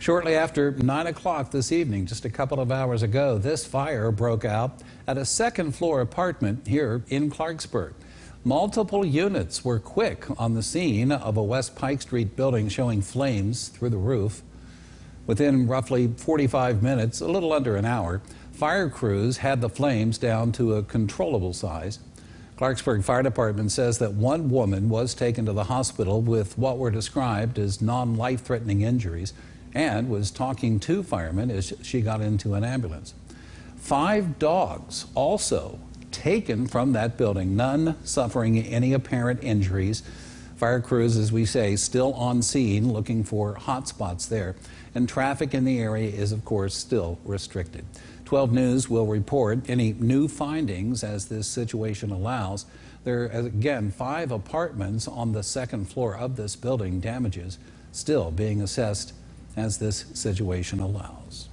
Shortly after 9 o'clock this evening, just a couple of hours ago, this fire broke out at a second floor apartment here in Clarksburg. Multiple units were quick on the scene of a West Pike Street building showing flames through the roof. Within roughly 45 minutes, a little under an hour, fire crews had the flames down to a controllable size. Clarksburg Fire Department says that one woman was taken to the hospital with what were described as non life threatening injuries and was talking to firemen as she got into an ambulance. Five dogs also taken from that building, none suffering any apparent injuries. Fire crews, as we say, still on scene looking for hot spots there. And traffic in the area is, of course, still restricted. 12 News will report any new findings as this situation allows. There are, again, five apartments on the second floor of this building, damages still being assessed as this situation allows.